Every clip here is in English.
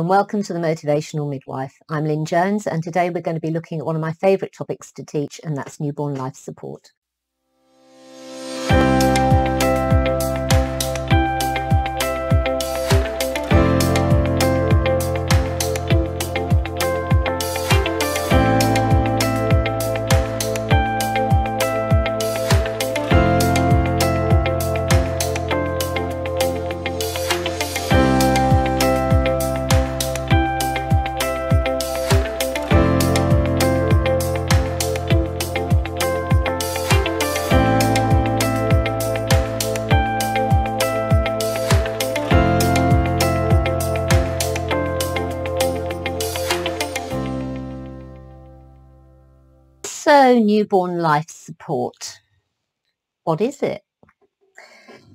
and welcome to the Motivational Midwife. I'm Lynn Jones and today we're going to be looking at one of my favourite topics to teach and that's newborn life support. Newborn life support. What is it?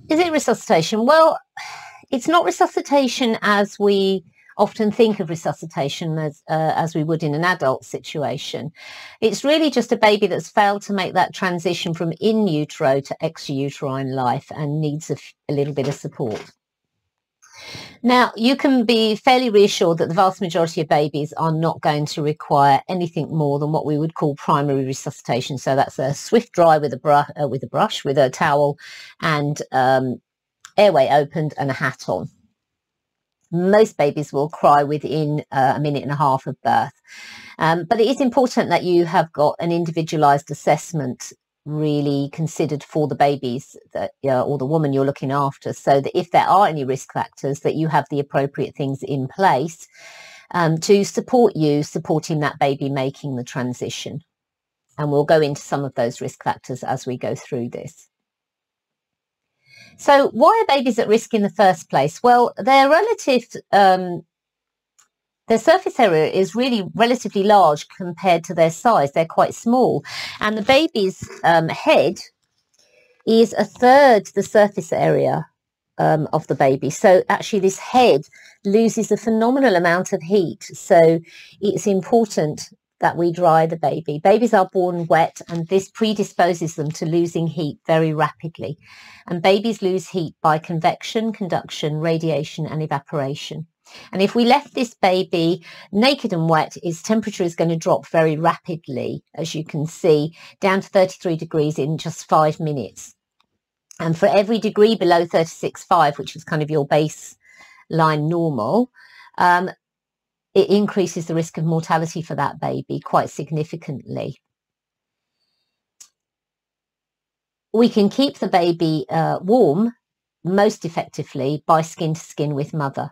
Is it resuscitation? Well, it's not resuscitation as we often think of resuscitation as, uh, as we would in an adult situation. It's really just a baby that's failed to make that transition from in utero to extrauterine life and needs a, a little bit of support. Now, you can be fairly reassured that the vast majority of babies are not going to require anything more than what we would call primary resuscitation. So that's a swift dry with a, brush, uh, with a brush, with a towel and um, airway opened and a hat on. Most babies will cry within uh, a minute and a half of birth. Um, but it is important that you have got an individualised assessment really considered for the babies that or the woman you're looking after so that if there are any risk factors that you have the appropriate things in place um, to support you supporting that baby making the transition. And we'll go into some of those risk factors as we go through this. So why are babies at risk in the first place? Well their relative um, their surface area is really relatively large compared to their size. They're quite small. And the baby's um, head is a third the surface area um, of the baby. So actually this head loses a phenomenal amount of heat. So it's important that we dry the baby. Babies are born wet and this predisposes them to losing heat very rapidly. And babies lose heat by convection, conduction, radiation and evaporation. And if we left this baby naked and wet, its temperature is going to drop very rapidly, as you can see, down to 33 degrees in just five minutes. And for every degree below 36.5, which is kind of your baseline normal, um, it increases the risk of mortality for that baby quite significantly. We can keep the baby uh, warm most effectively by skin to skin with mother.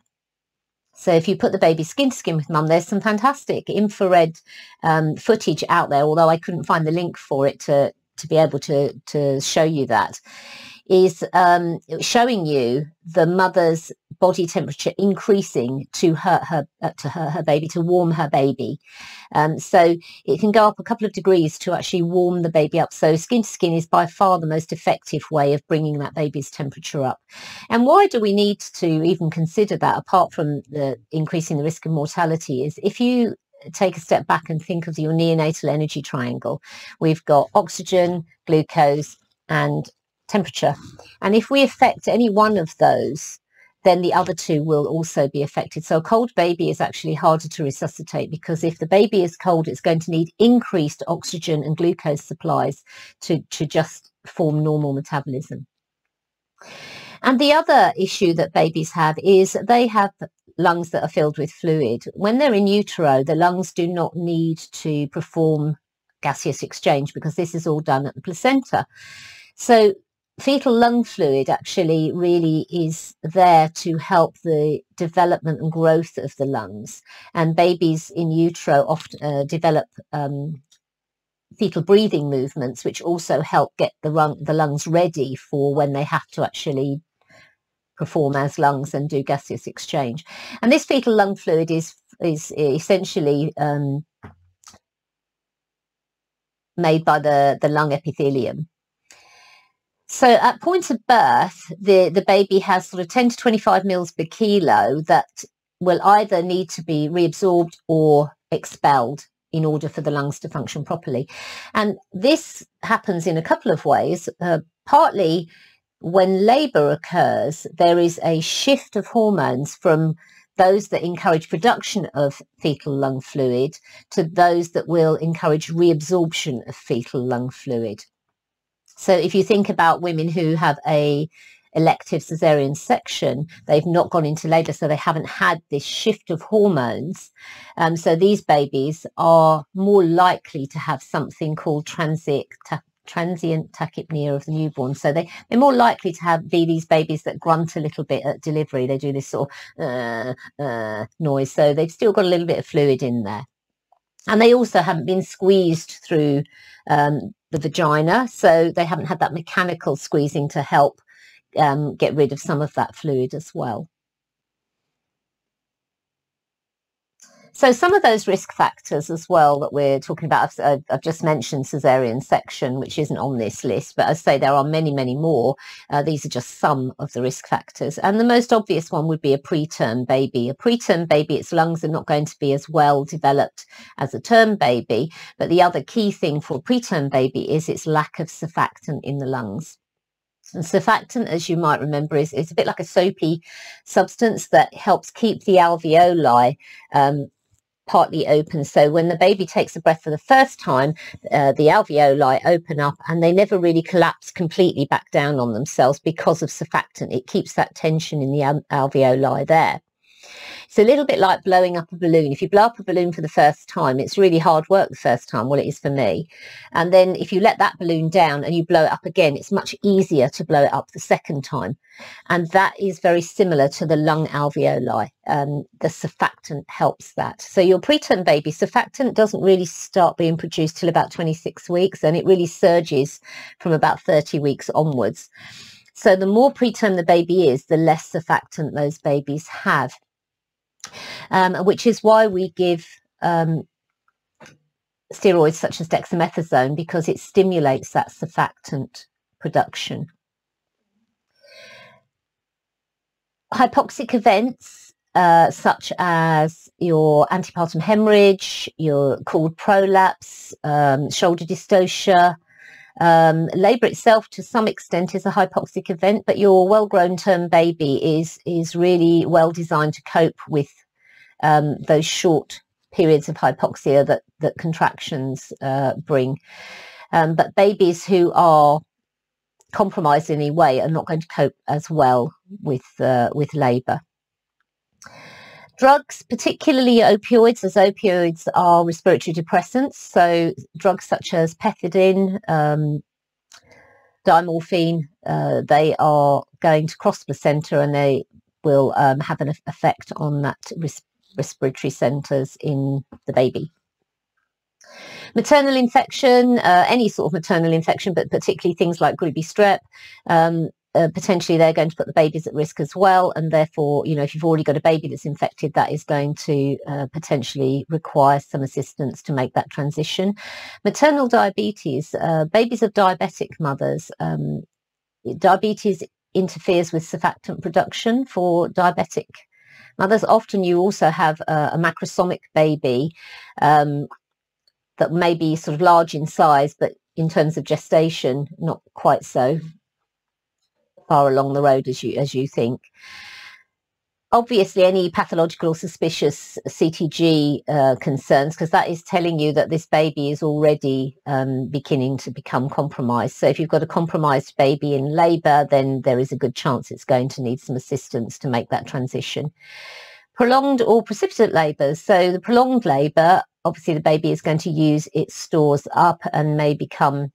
So if you put the baby skin to skin with mum, there's some fantastic infrared um, footage out there, although I couldn't find the link for it to, to be able to, to show you that is um, showing you the mother's body temperature increasing to her, her uh, to her, her baby to warm her baby. Um, so it can go up a couple of degrees to actually warm the baby up. So skin to skin is by far the most effective way of bringing that baby's temperature up. And why do we need to even consider that apart from the increasing the risk of mortality is if you take a step back and think of your neonatal energy triangle, we've got oxygen, glucose, and temperature. And if we affect any one of those, then the other two will also be affected. So a cold baby is actually harder to resuscitate because if the baby is cold, it's going to need increased oxygen and glucose supplies to, to just form normal metabolism. And the other issue that babies have is they have lungs that are filled with fluid. When they're in utero, the lungs do not need to perform gaseous exchange because this is all done at the placenta. So fetal lung fluid actually really is there to help the development and growth of the lungs. And babies in utero often uh, develop um, fetal breathing movements, which also help get the, rung, the lungs ready for when they have to actually perform as lungs and do gaseous exchange. And this fetal lung fluid is is essentially um, made by the, the lung epithelium. So at point of birth, the, the baby has sort of 10 to 25 mils per kilo that will either need to be reabsorbed or expelled in order for the lungs to function properly. And this happens in a couple of ways. Uh, partly when labour occurs, there is a shift of hormones from those that encourage production of fetal lung fluid to those that will encourage reabsorption of fetal lung fluid. So if you think about women who have a elective cesarean section, they've not gone into labour, so they haven't had this shift of hormones. Um, so these babies are more likely to have something called transient tachypnea of the newborn. So they, they're more likely to have be these babies that grunt a little bit at delivery. They do this sort of uh, uh, noise. So they've still got a little bit of fluid in there. And they also haven't been squeezed through um, the vagina. So they haven't had that mechanical squeezing to help um, get rid of some of that fluid as well. So some of those risk factors as well that we're talking about, I've, I've, just mentioned caesarean section, which isn't on this list, but I say there are many, many more. Uh, these are just some of the risk factors. And the most obvious one would be a preterm baby. A preterm baby, its lungs are not going to be as well developed as a term baby. But the other key thing for a preterm baby is its lack of surfactant in the lungs. And surfactant, as you might remember, is, is a bit like a soapy substance that helps keep the alveoli um, partly open. So when the baby takes a breath for the first time, uh, the alveoli open up and they never really collapse completely back down on themselves because of surfactant. It keeps that tension in the alveoli there. It's a little bit like blowing up a balloon. If you blow up a balloon for the first time, it's really hard work the first time. Well, it is for me. And then if you let that balloon down and you blow it up again, it's much easier to blow it up the second time. And that is very similar to the lung alveoli. Um, the surfactant helps that. So your preterm baby, surfactant doesn't really start being produced till about 26 weeks and it really surges from about 30 weeks onwards. So the more preterm the baby is, the less surfactant those babies have um, which is why we give um, steroids such as dexamethasone because it stimulates that surfactant production. Hypoxic events uh, such as your antepartum hemorrhage, your cord prolapse, um, shoulder dystocia, um, labour itself, to some extent, is a hypoxic event, but your well-grown term baby is is really well designed to cope with um, those short periods of hypoxia that that contractions uh, bring. Um, but babies who are compromised in any way are not going to cope as well with uh, with labour. Drugs, particularly opioids, as opioids are respiratory depressants. So drugs such as pethidine, um, diamorphine, uh, they are going to cross the placenta and they will um, have an effect on that res- respiratory centres in the baby. Maternal infection, uh, any sort of maternal infection, but particularly things like group B strep, um, uh, potentially they're going to put the babies at risk as well. And therefore, you know, if you've already got a baby that's infected, that is going to uh, potentially require some assistance to make that transition. Maternal diabetes, uh, babies of diabetic mothers, um, diabetes interferes with surfactant production for diabetic mothers. Often you also have a, a macrosomic baby um, that may be sort of large in size, but in terms of gestation, not quite so far along the road as you as you think. Obviously, any pathological or suspicious CTG uh, concerns, because that is telling you that this baby is already um, beginning to become compromised. So if you've got a compromised baby in labour, then there is a good chance it's going to need some assistance to make that transition. Prolonged or precipitate labours. So the prolonged labour, obviously the baby is going to use its stores up and may become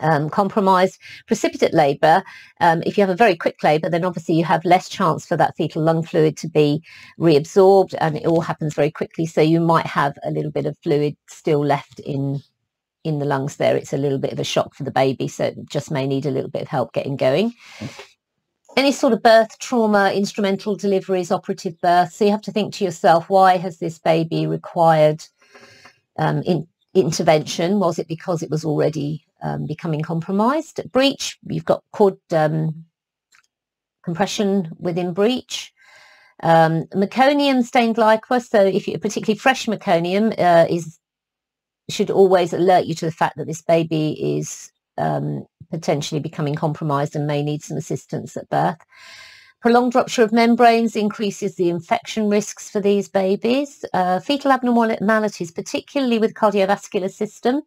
um, compromised. Precipitate labour, um, if you have a very quick labour, then obviously you have less chance for that fetal lung fluid to be reabsorbed and it all happens very quickly. So you might have a little bit of fluid still left in in the lungs there. It's a little bit of a shock for the baby, so it just may need a little bit of help getting going. Any sort of birth trauma, instrumental deliveries, operative birth. So you have to think to yourself, why has this baby required um, in, intervention? Was it because it was already um, becoming compromised. Breech, you've got cord um, compression within breech. Um, meconium stained liquor, so if you particularly fresh meconium uh, is should always alert you to the fact that this baby is um, potentially becoming compromised and may need some assistance at birth. Prolonged rupture of membranes increases the infection risks for these babies. Uh, fetal abnormalities, particularly with cardiovascular system,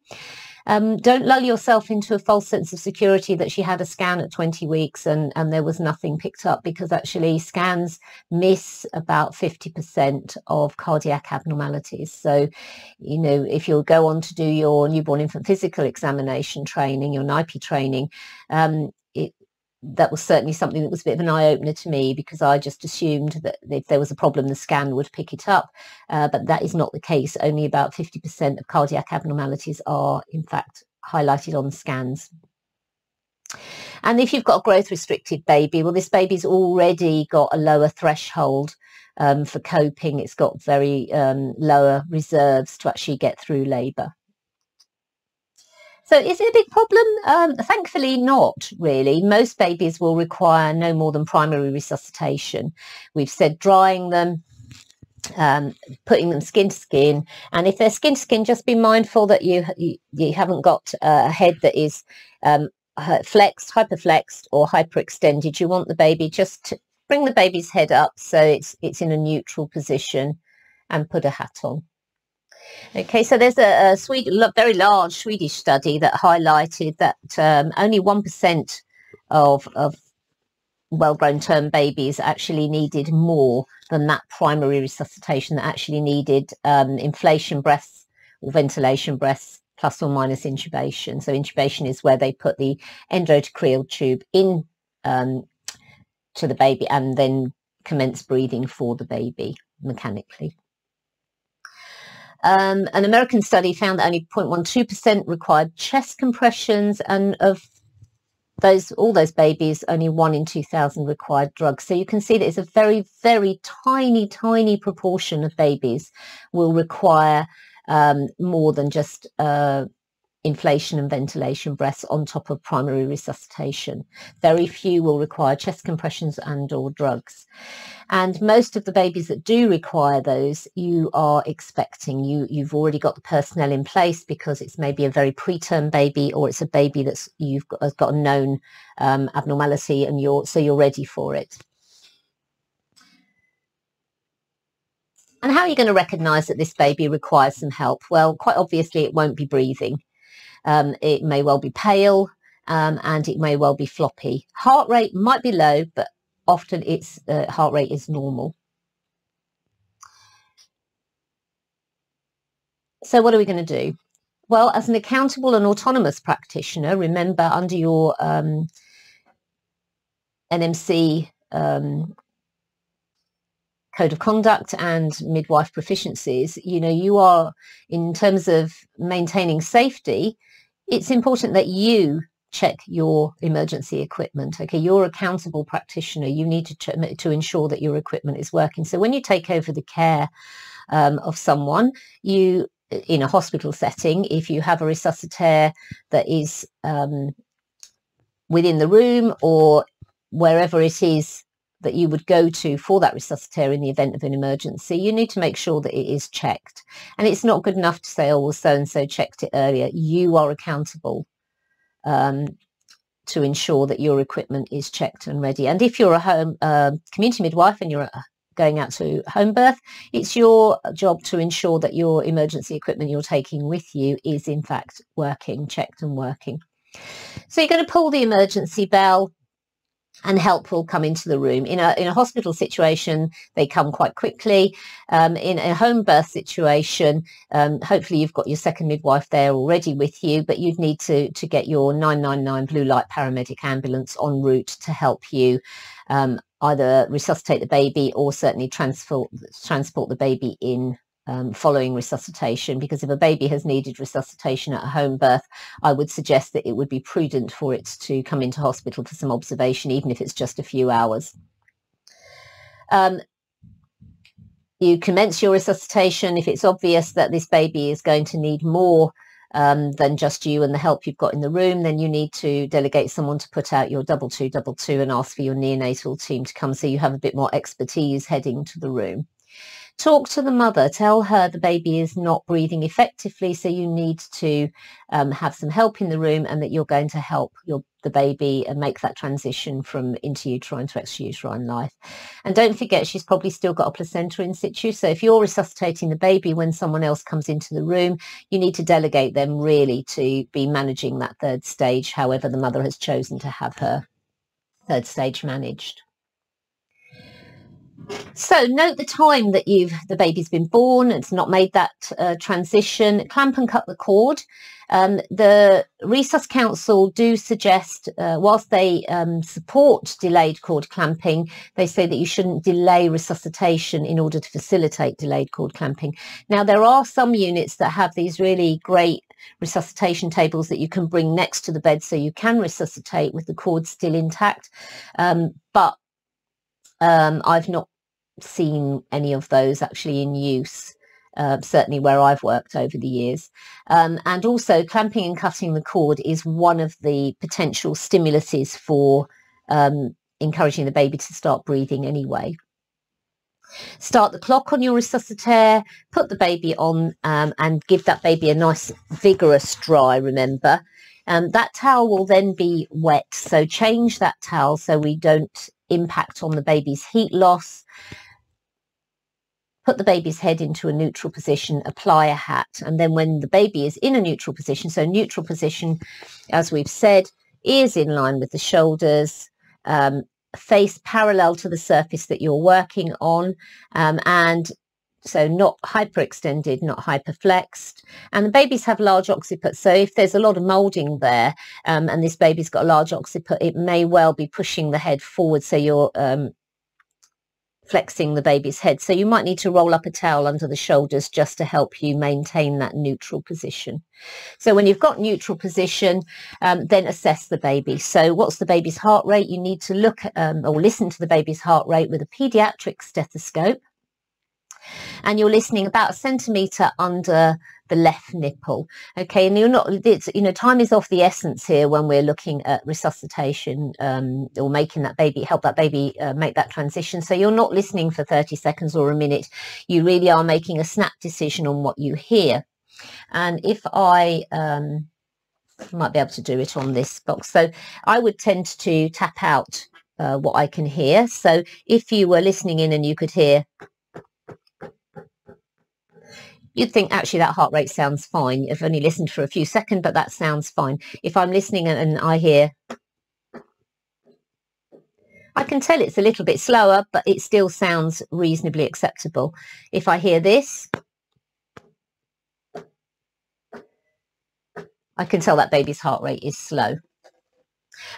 um, don't lull yourself into a false sense of security that she had a scan at 20 weeks and, and there was nothing picked up because actually scans miss about 50% of cardiac abnormalities. So, you know, if you'll go on to do your newborn infant physical examination training, your NIPE training, um, that was certainly something that was a bit of an eye-opener to me because I just assumed that if there was a problem, the scan would pick it up. Uh, but that is not the case. Only about 50% of cardiac abnormalities are, in fact, highlighted on scans. And if you've got a growth restricted baby, well, this baby's already got a lower threshold um, for coping. It's got very um, lower reserves to actually get through labour. So is it a big problem? Um, thankfully not really. Most babies will require no more than primary resuscitation. We've said drying them, um, putting them skin to skin. And if they're skin to skin, just be mindful that you you, you haven't got a head that is um, flexed, hyperflexed or hyperextended. You want the baby just to bring the baby's head up so it's it's in a neutral position and put a hat on. Okay, so there's a, a Swede, very large Swedish study that highlighted that um, only 1% of, of well-grown term babies actually needed more than that primary resuscitation that actually needed um, inflation breaths or ventilation breaths plus or minus intubation. So intubation is where they put the endotracheal tube in um, to the baby and then commence breathing for the baby mechanically. Um, an American study found that only 0.12% required chest compressions and of those all those babies, only one in 2,000 required drugs. So you can see that it's a very, very tiny, tiny proportion of babies will require um, more than just uh, inflation and ventilation breaths on top of primary resuscitation. Very few will require chest compressions and or drugs. And most of the babies that do require those, you are expecting. You, you've already got the personnel in place because it's maybe a very preterm baby or it's a baby that's you've got, has got a known um, abnormality and you're so you're ready for it. And how are you going to recognise that this baby requires some help? Well, quite obviously it won't be breathing. Um, it may well be pale um, and it may well be floppy. Heart rate might be low, but often its uh, heart rate is normal. So what are we going to do? Well, as an accountable and autonomous practitioner, remember under your um, NMC um, code of conduct and midwife proficiencies, you know, you are, in terms of maintaining safety, it's important that you check your emergency equipment. Okay, you're accountable practitioner. You need to ch- to ensure that your equipment is working. So when you take over the care um, of someone, you in a hospital setting, if you have a resuscitator that is um, within the room or wherever it is that you would go to for that resuscitator in the event of an emergency, you need to make sure that it is checked. And it's not good enough to say, oh, well, so-and-so checked it earlier. You are accountable um, to ensure that your equipment is checked and ready. And if you're a home uh, community midwife and you're uh, going out to home birth, it's your job to ensure that your emergency equipment you're taking with you is in fact working, checked and working. So you're going to pull the emergency bell and help will come into the room. In a, in a hospital situation, they come quite quickly. Um, in a home birth situation, um, hopefully you've got your second midwife there already with you, but you'd need to, to get your 999 blue light paramedic ambulance en route to help you um, either resuscitate the baby or certainly transport, transport the baby in um, following resuscitation because if a baby has needed resuscitation at a home birth, I would suggest that it would be prudent for it to come into hospital for some observation, even if it's just a few hours. Um, you commence your resuscitation if it's obvious that this baby is going to need more um, than just you and the help you've got in the room, then you need to delegate someone to put out your double two, double two and ask for your neonatal team to come so you have a bit more expertise heading to the room talk to the mother, tell her the baby is not breathing effectively, so you need to um, have some help in the room and that you're going to help your the baby and make that transition from intrauterine to extrauterine life. And don't forget, she's probably still got a placenta in situ. So if you're resuscitating the baby when someone else comes into the room, you need to delegate them really to be managing that third stage, however the mother has chosen to have her third stage managed. So note the time that you've the baby's been born. It's not made that uh, transition. Clamp and cut the cord. Um, the Resus Council do suggest, uh, whilst they um, support delayed cord clamping, they say that you shouldn't delay resuscitation in order to facilitate delayed cord clamping. Now, there are some units that have these really great resuscitation tables that you can bring next to the bed so you can resuscitate with the cord still intact. Um, but um, I've not seen any of those actually in use. Uh, certainly where I've worked over the years. Um, and also clamping and cutting the cord is one of the potential stimuluses for um, encouraging the baby to start breathing anyway. Start the clock on your resuscitator, put the baby on um, and give that baby a nice vigorous dry, remember. Um, that towel will then be wet, so change that towel so we don't impact on the baby's heat loss put the baby's head into a neutral position, apply a hat. And then when the baby is in a neutral position, so neutral position, as we've said, ears in line with the shoulders, um, face parallel to the surface that you're working on, um, and so not hyperextended, not hyperflexed. And the babies have large occiput. So if there's a lot of moulding there um, and this baby's got a large occiput, it may well be pushing the head forward. So you're um, flexing the baby's head. So you might need to roll up a towel under the shoulders just to help you maintain that neutral position. So when you've got neutral position, um, then assess the baby. So what's the baby's heart rate? You need to look um, or listen to the baby's heart rate with a pediatric stethoscope. And you're listening about a centimetre under the left nipple. Okay, and you're not, it's, you know, time is of the essence here when we're looking at resuscitation um, or making that baby, help that baby uh, make that transition. So you're not listening for 30 seconds or a minute. You really are making a snap decision on what you hear. And if I, um, might be able to do it on this box. So I would tend to tap out uh, what I can hear. So if you were listening in and you could hear you'd think actually that heart rate sounds fine. I've only listened for a few seconds, but that sounds fine. If I'm listening and I hear, I can tell it's a little bit slower, but it still sounds reasonably acceptable. If I hear this, I can tell that baby's heart rate is slow.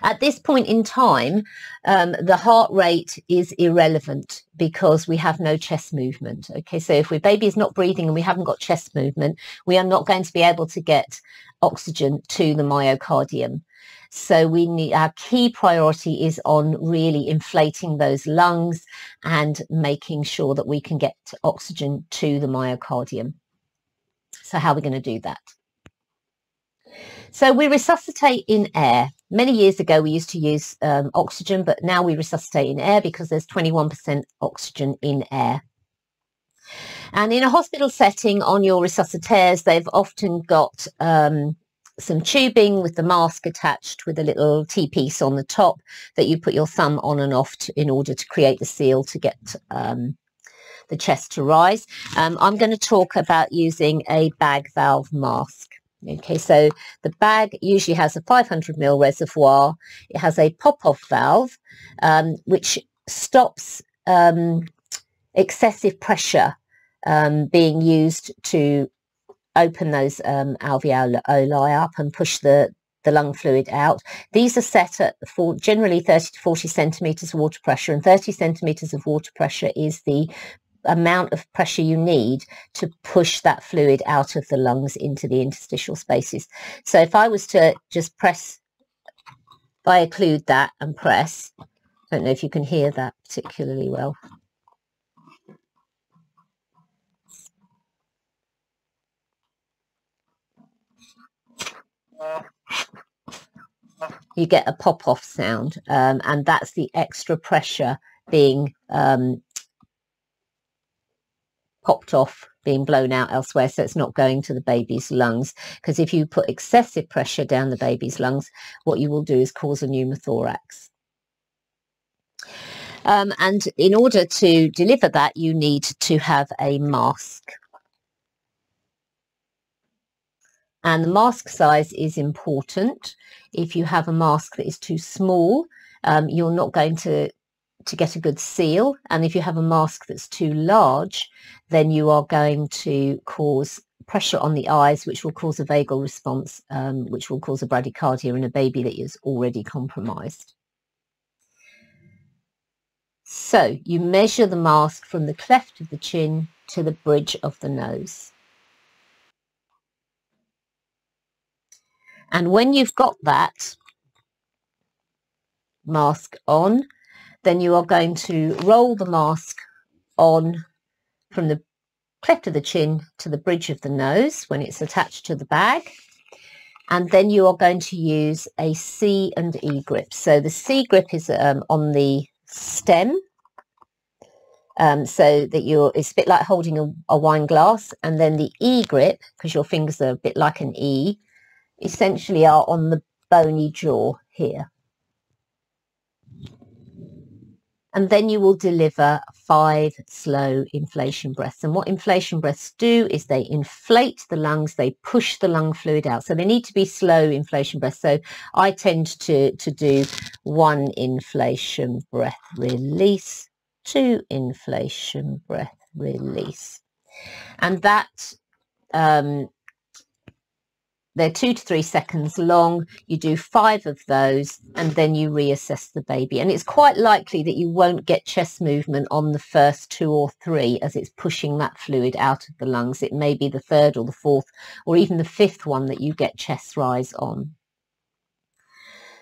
At this point in time, um, the heart rate is irrelevant because we have no chest movement. Okay, so if our baby is not breathing and we haven't got chest movement, we are not going to be able to get oxygen to the myocardium. So we need our key priority is on really inflating those lungs and making sure that we can get oxygen to the myocardium. So how are we going to do that? So we resuscitate in air. Many years ago, we used to use um, oxygen, but now we resuscitate in air because there's 21% oxygen in air. And in a hospital setting on your resuscitators, they've often got um, some tubing with the mask attached with a little T-piece on the top that you put your thumb on and off to, in order to create the seal to get um, the chest to rise. Um, I'm going to talk about using a bag valve mask. Okay, so the bag usually has a 500 ml reservoir. It has a pop-off valve, um, which stops um, excessive pressure um, being used to open those um, alveoli up and push the, the lung fluid out. These are set at for generally 30 to 40 centimetres water pressure and 30 centimetres of water pressure is the amount of pressure you need to push that fluid out of the lungs into the interstitial spaces. So if I was to just press, I occlude that and press, I don't know if you can hear that particularly well. You get a pop-off sound, um, and that's the extra pressure being um, popped off being blown out elsewhere so it's not going to the baby's lungs. Because if you put excessive pressure down the baby's lungs what you will do is cause a pneumothorax. Um, and in order to deliver that you need to have a mask. And the mask size is important. If you have a mask that is too small um, you're not going to to get a good seal. And if you have a mask that's too large, then you are going to cause pressure on the eyes, which will cause a vagal response, um, which will cause a bradycardia in a baby that is already compromised. So you measure the mask from the cleft of the chin to the bridge of the nose. And when you've got that mask on, then you are going to roll the mask on from the cleft of the chin to the bridge of the nose when it's attached to the bag. And then you are going to use a C and E grip. So the C grip is um, on the stem. Um, so that you're, it's a bit like holding a, a wine glass. And then the E grip, because your fingers are a bit like an E, essentially are on the bony jaw here. And then you will deliver five slow inflation breaths. And what inflation breaths do is they inflate the lungs, they push the lung fluid out. So they need to be slow inflation breaths. So I tend to, to do one inflation breath release, two inflation breath release. And that um, they're two to three seconds long. You do five of those and then you reassess the baby. And it's quite likely that you won't get chest movement on the first two or three as it's pushing that fluid out of the lungs. It may be the third or the fourth or even the fifth one that you get chest rise on.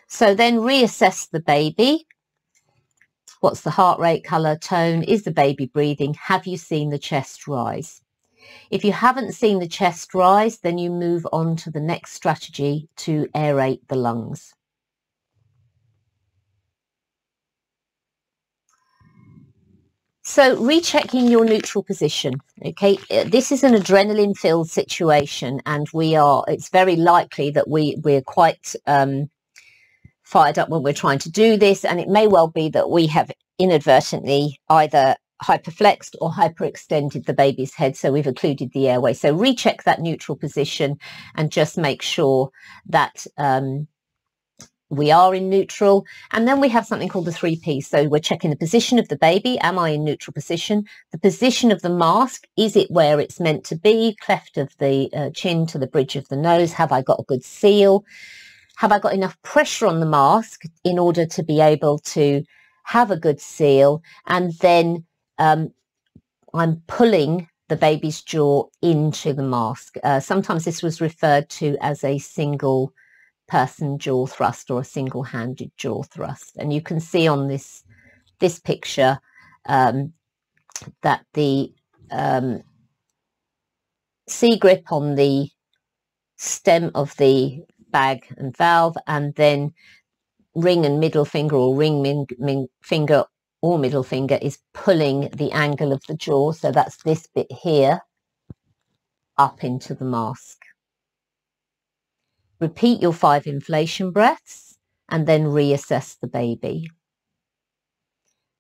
So then reassess the baby. What's the heart rate, colour, tone? Is the baby breathing? Have you seen the chest rise? If you haven't seen the chest rise, then you move on to the next strategy to aerate the lungs. So rechecking your neutral position. Okay, uh, this is an adrenaline filled situation and we are, it's very likely that we, we're quite um, fired up when we're trying to do this. And it may well be that we have inadvertently either hyperflexed or hyperextended the baby's head. So we've occluded the airway. So recheck that neutral position and just make sure that um, we are in neutral. And then we have something called the three Ps. So we're checking the position of the baby. Am I in neutral position? The position of the mask. Is it where it's meant to be? Cleft of the uh, chin to the bridge of the nose. Have I got a good seal? Have I got enough pressure on the mask in order to be able to have a good seal? And then um, I'm pulling the baby's jaw into the mask. Uh, sometimes this was referred to as a single person jaw thrust or a single-handed jaw thrust. And you can see on this, this picture um, that the um, C grip on the stem of the bag and valve and then ring and middle finger or ring min, min, finger or middle finger is pulling the angle of the jaw. So that's this bit here up into the mask. Repeat your five inflation breaths and then reassess the baby.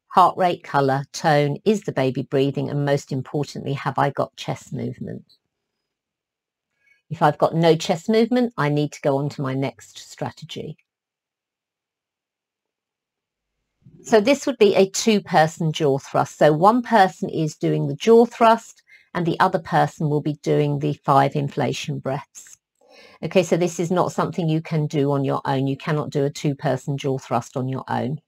Heart rate, colour, tone, is the baby breathing and most importantly, have I got chest movement? If I've got no chest movement, I need to go on to my next strategy. So this would be a two-person jaw thrust. So one person is doing the jaw thrust and the other person will be doing the five inflation breaths. Okay, so this is not something you can do on your own. You cannot do a two-person jaw thrust on your own.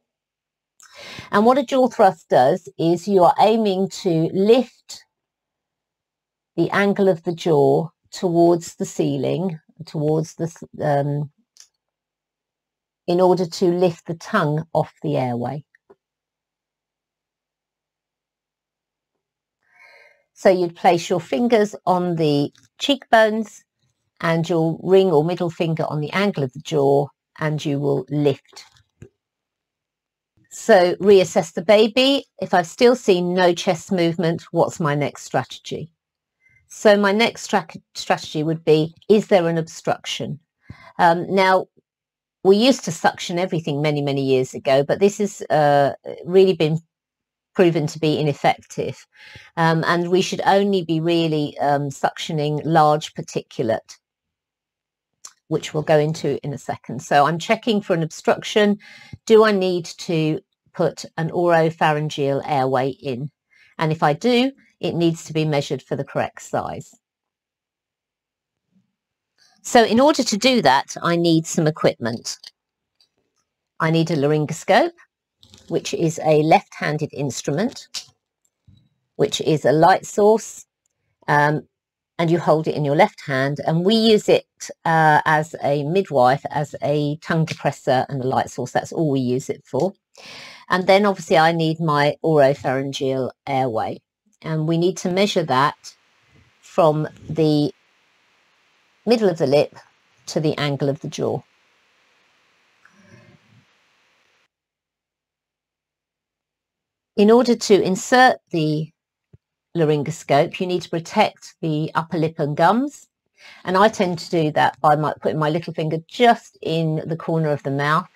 And what a jaw thrust does is you are aiming to lift the angle of the jaw towards the ceiling, towards the um, in order to lift the tongue off the airway. So you'd place your fingers on the cheekbones and your ring or middle finger on the angle of the jaw and you will lift. So reassess the baby. If I've still seen no chest movement, what's my next strategy? So my next stra strategy would be, is there an obstruction? Um, now, we used to suction everything many, many years ago, but this has uh, really been proven to be ineffective. Um, and we should only be really um, suctioning large particulate, which we'll go into in a second. So I'm checking for an obstruction. Do I need to put an oropharyngeal airway in? And if I do, it needs to be measured for the correct size. So in order to do that, I need some equipment. I need a laryngoscope which is a left-handed instrument, which is a light source, um, and you hold it in your left hand. And we use it uh, as a midwife, as a tongue depressor and a light source. That's all we use it for. And then obviously I need my oropharyngeal airway. And we need to measure that from the middle of the lip to the angle of the jaw. In order to insert the laryngoscope, you need to protect the upper lip and gums. And I tend to do that by my, putting my little finger just in the corner of the mouth.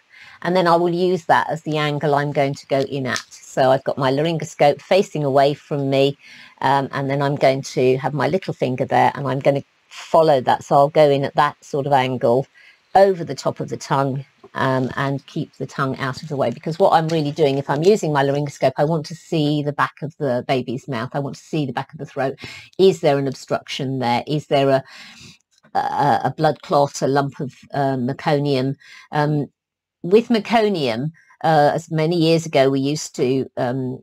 And then I will use that as the angle I'm going to go in at. So I've got my laryngoscope facing away from me. Um, and then I'm going to have my little finger there and I'm going to follow that. So I'll go in at that sort of angle over the top of the tongue um, and keep the tongue out of the way. Because what I'm really doing if I'm using my laryngoscope I want to see the back of the baby's mouth. I want to see the back of the throat. Is there an obstruction there? Is there a a, a blood clot a lump of uh, meconium? Um, with meconium uh, as many years ago we used to um,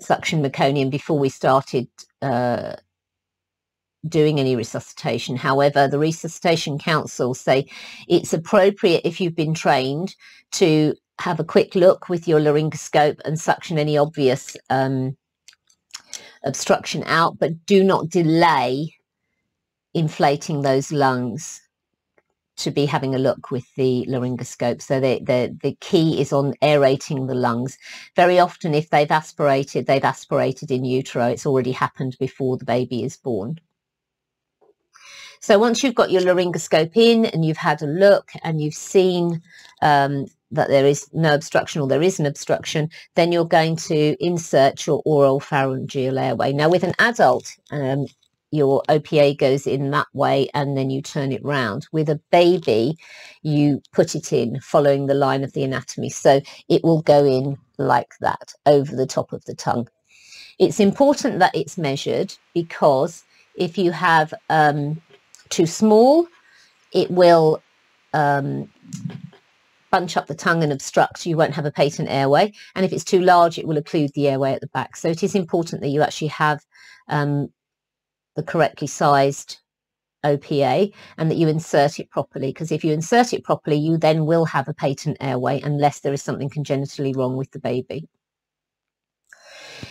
suction meconium before we started uh, doing any resuscitation. However, the Resuscitation Council say it's appropriate if you've been trained to have a quick look with your laryngoscope and suction any obvious um, obstruction out, but do not delay inflating those lungs to be having a look with the laryngoscope. So the, the, the key is on aerating the lungs. Very often if they've aspirated, they've aspirated in utero. It's already happened before the baby is born. So once you've got your laryngoscope in and you've had a look and you've seen um, that there is no obstruction or there is an obstruction, then you're going to insert your oral pharyngeal airway. Now with an adult, um, your OPA goes in that way and then you turn it round. With a baby, you put it in following the line of the anatomy. So it will go in like that over the top of the tongue. It's important that it's measured because if you have um, too small, it will um, bunch up the tongue and obstruct. You won't have a patent airway. And if it's too large, it will occlude the airway at the back. So it is important that you actually have um, the correctly sized OPA and that you insert it properly because if you insert it properly you then will have a patent airway unless there is something congenitally wrong with the baby.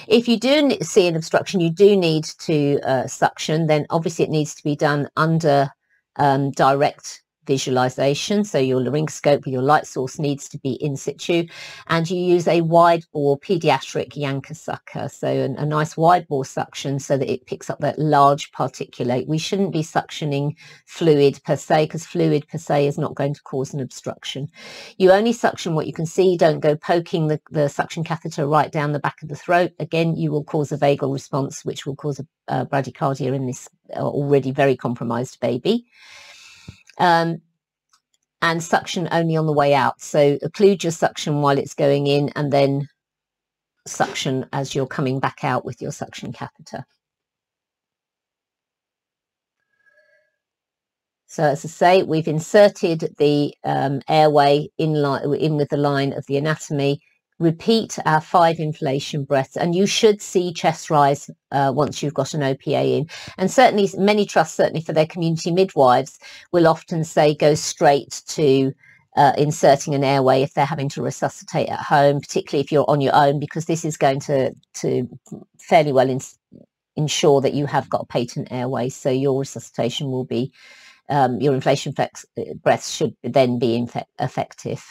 If you do see an obstruction, you do need to uh, suction, then obviously it needs to be done under um, direct visualization. So your laryngoscope your light source needs to be in situ and you use a wide bore pediatric Yankauer sucker. So a, a nice wide bore suction so that it picks up that large particulate. We shouldn't be suctioning fluid per se because fluid per se is not going to cause an obstruction. You only suction what you can see. Don't go poking the, the suction catheter right down the back of the throat. Again, you will cause a vagal response, which will cause a, a bradycardia in this uh, already very compromised baby um, and suction only on the way out. So occlude your suction while it's going in and then suction as you're coming back out with your suction catheter. So as I say, we've inserted the um, airway in, in with the line of the anatomy repeat our five inflation breaths and you should see chest rise uh, once you've got an OPA in. And certainly many trusts certainly for their community midwives will often say go straight to uh, inserting an airway if they're having to resuscitate at home particularly if you're on your own because this is going to to fairly well ensure that you have got a patent airway. So your resuscitation will be um, your inflation breaths should then be effective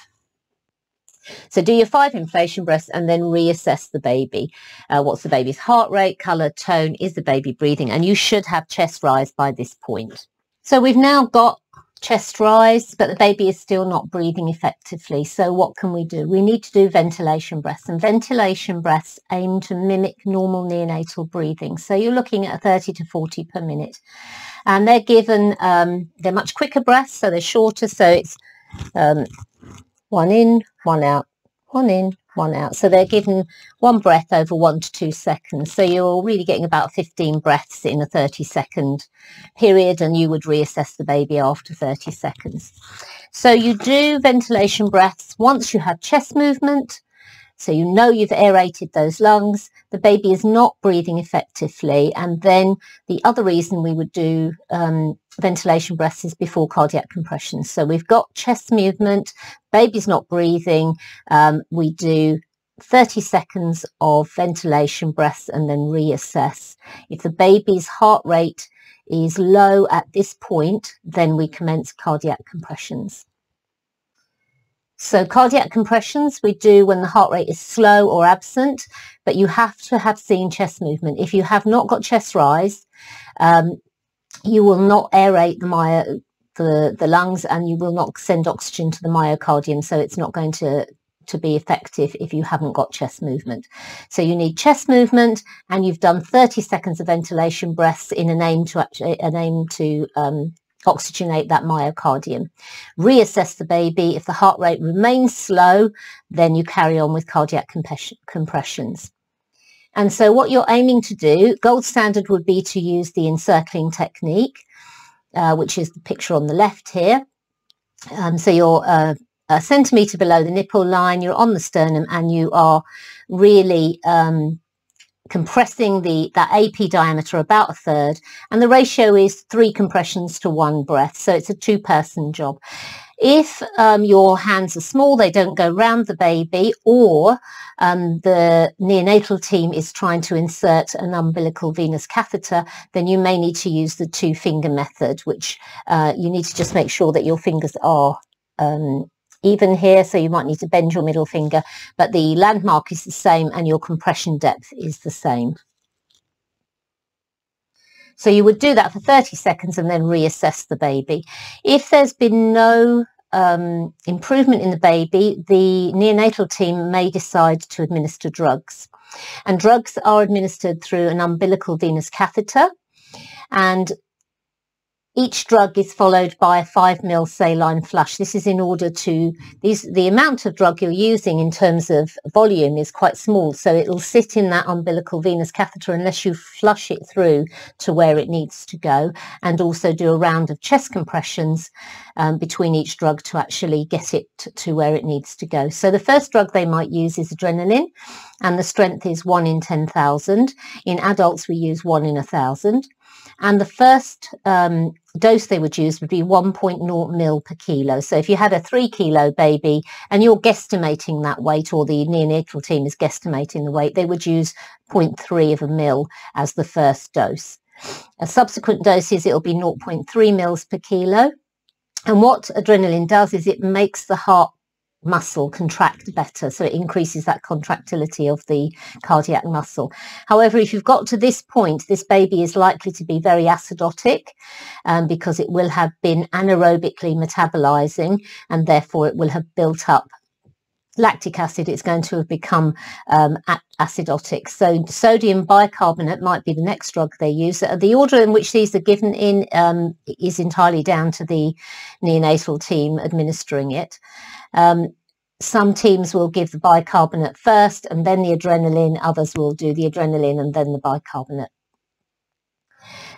So do your five inflation breaths and then reassess the baby. Uh, what's the baby's heart rate, colour, tone? Is the baby breathing? And you should have chest rise by this point. So we've now got chest rise, but the baby is still not breathing effectively. So what can we do? We need to do ventilation breaths and ventilation breaths aim to mimic normal neonatal breathing. So you're looking at 30 to 40 per minute and they're given, um, they're much quicker breaths, so they're shorter. So it's um, one in, one out, one in, one out. So they're given one breath over one to two seconds. So you're really getting about 15 breaths in a 30 second period and you would reassess the baby after 30 seconds. So you do ventilation breaths once you have chest movement, so you know you've aerated those lungs. The baby is not breathing effectively. And then the other reason we would do um, ventilation breaths is before cardiac compression. So we've got chest movement, baby's not breathing. Um, we do 30 seconds of ventilation breaths and then reassess. If the baby's heart rate is low at this point, then we commence cardiac compressions. So cardiac compressions we do when the heart rate is slow or absent, but you have to have seen chest movement. If you have not got chest rise, um, you will not aerate the, myo, the, the lungs and you will not send oxygen to the myocardium. So it's not going to, to be effective if you haven't got chest movement. So you need chest movement and you've done 30 seconds of ventilation breaths in an aim to actually, an aim to um, oxygenate that myocardium. Reassess the baby. If the heart rate remains slow, then you carry on with cardiac compressions. And so what you're aiming to do, gold standard would be to use the encircling technique, uh, which is the picture on the left here. Um, so you're uh, a centimetre below the nipple line, you're on the sternum and you are really um, compressing the that AP diameter about a third, and the ratio is three compressions to one breath. So it's a two-person job. If um, your hands are small, they don't go round the baby, or um, the neonatal team is trying to insert an umbilical venous catheter, then you may need to use the two-finger method, which uh, you need to just make sure that your fingers are um, even here, so you might need to bend your middle finger, but the landmark is the same and your compression depth is the same. So you would do that for 30 seconds and then reassess the baby. If there's been no um, improvement in the baby, the neonatal team may decide to administer drugs. And drugs are administered through an umbilical venous catheter. And each drug is followed by a 5 ml saline flush. This is in order to, these, the amount of drug you're using in terms of volume is quite small, so it'll sit in that umbilical venous catheter unless you flush it through to where it needs to go, and also do a round of chest compressions um, between each drug to actually get it to where it needs to go. So the first drug they might use is adrenaline, and the strength is 1 in 10,000. In adults, we use 1 in 1,000. And the first um, dose they would use would be 1.0 mil per kilo. So if you had a three kilo baby and you're guesstimating that weight or the neonatal team is guesstimating the weight, they would use 0.3 of a mil as the first dose. A subsequent doses, it'll be 0.3 mils per kilo. And what adrenaline does is it makes the heart muscle contract better. So it increases that contractility of the cardiac muscle. However, if you've got to this point, this baby is likely to be very acidotic um, because it will have been anaerobically metabolizing and therefore it will have built up lactic acid, it's going to have become um, acidotic. So sodium bicarbonate might be the next drug they use. Uh, the order in which these are given in um, is entirely down to the neonatal team administering it. Um, some teams will give the bicarbonate first and then the adrenaline. Others will do the adrenaline and then the bicarbonate.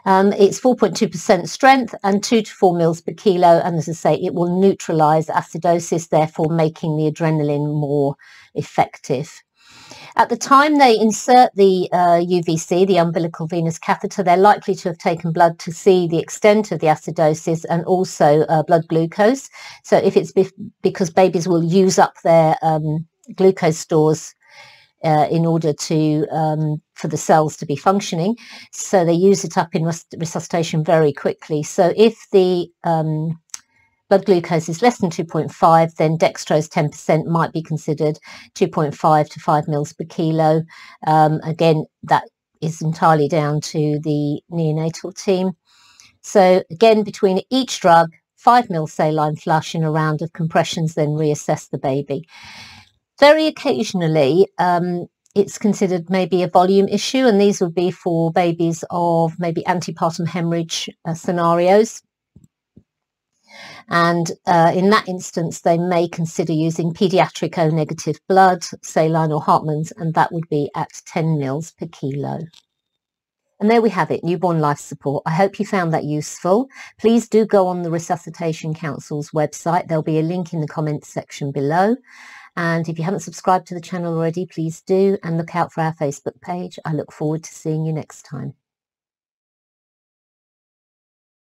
Um, it's 4.2% strength and 2 to 4 mils per kilo. And as I say, it will neutralize acidosis, therefore making the adrenaline more effective. At the time they insert the uh, UVC, the umbilical venous catheter, they're likely to have taken blood to see the extent of the acidosis and also uh, blood glucose. So if it's be because babies will use up their um, glucose stores uh, in order to um, for the cells to be functioning. So they use it up in res resuscitation very quickly. So if the um, blood glucose is less than 2.5, then dextrose 10% might be considered 2.5 to 5 mils per kilo. Um, again, that is entirely down to the neonatal team. So again, between each drug, 5 mil saline flush in a round of compressions, then reassess the baby. Very occasionally, um, it's considered maybe a volume issue, and these would be for babies of maybe antepartum hemorrhage uh, scenarios. And uh, in that instance, they may consider using pediatric O-negative blood, saline or Hartmann's, and that would be at 10 mils per kilo. And there we have it, newborn life support. I hope you found that useful. Please do go on the Resuscitation Council's website. There'll be a link in the comments section below. And if you haven't subscribed to the channel already, please do and look out for our Facebook page. I look forward to seeing you next time.